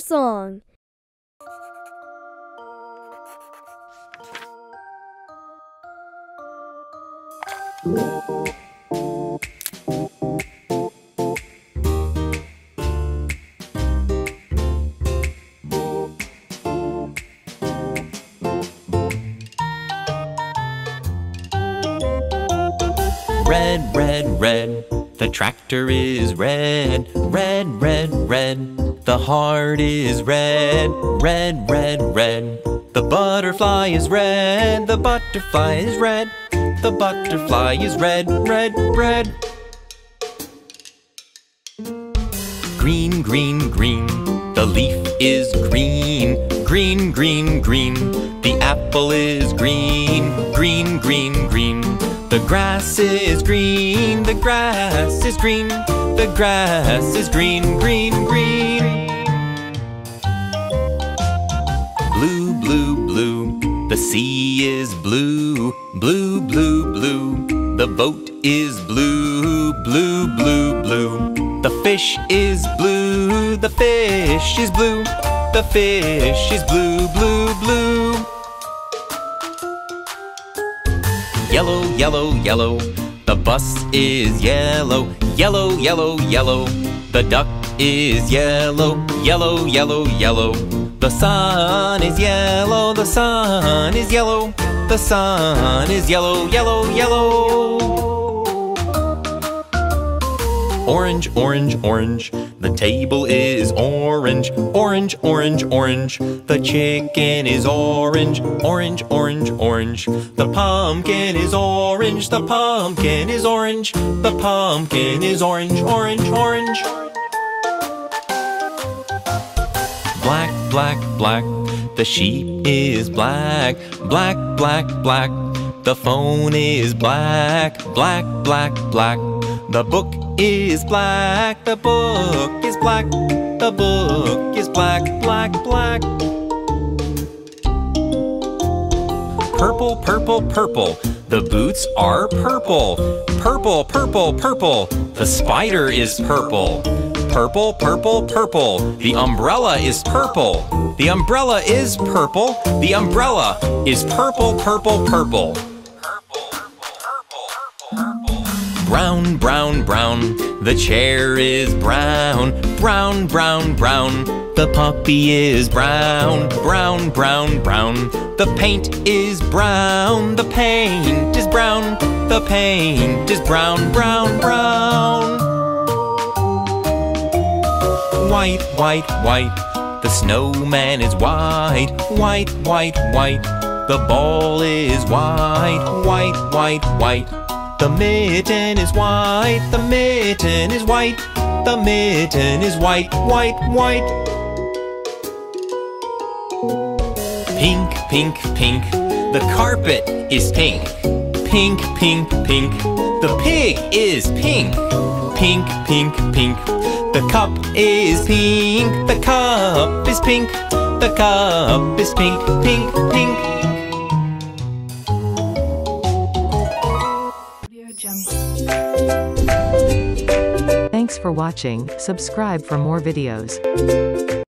song. Red, red, red, the tractor is red. Red, red, red, the heart is red. Red, red, red, the butterfly is red. The butterfly is red. The butterfly is red, red, red. Green, green, green, the leaf is green. Green, green, green, the apple is green. Green, green, green, the grass is green. The grass is green. The grass is green, green, green. Blue, blue, blue, the sea is blue. Blue, blue, blue, the boat is blue. Blue, blue, blue, the fish is blue. The fish is blue. The fish is blue, blue. Yellow, yellow, the bus is yellow. Yellow, yellow, yellow, the duck is yellow. Yellow, yellow, yellow, the sun is yellow. The sun is yellow. The sun is yellow, yellow, yellow. Orange, orange, orange, the table is orange. Orange, orange, orange, the chicken is orange. Orange, orange, orange, the pumpkin is orange. The pumpkin is orange. The pumpkin is orange, orange, orange. Black, black, black, the sheep is black. Black, black, black, the phone is black. Black, black, black, the book is black. The book is black. The book is black, black, black. Purple, purple, purple. The boots are purple. Purple, purple, purple. The spider is purple. Purple, purple, purple. The umbrella is purple. The umbrella is purple. The umbrella is purple, purple, purple. Brown, brown, brown, the chair is brown. Brown, brown, brown, the puppy is brown. Brown, brown, brown, the paint is brown. The paint is brown. The paint is brown, brown, brown. White, white, white, the snowman is white. White, white, white, the ball is white. White, white, white. The mitten is white, the mitten is white, the mitten is white, white, white. Pink, pink, pink, the carpet is pink. Pink, pink, pink, the pig is pink. Pink, pink, pink, the cup is pink, the cup is pink, the cup is pink, pink, pink. Thanks for watching, subscribe for more videos.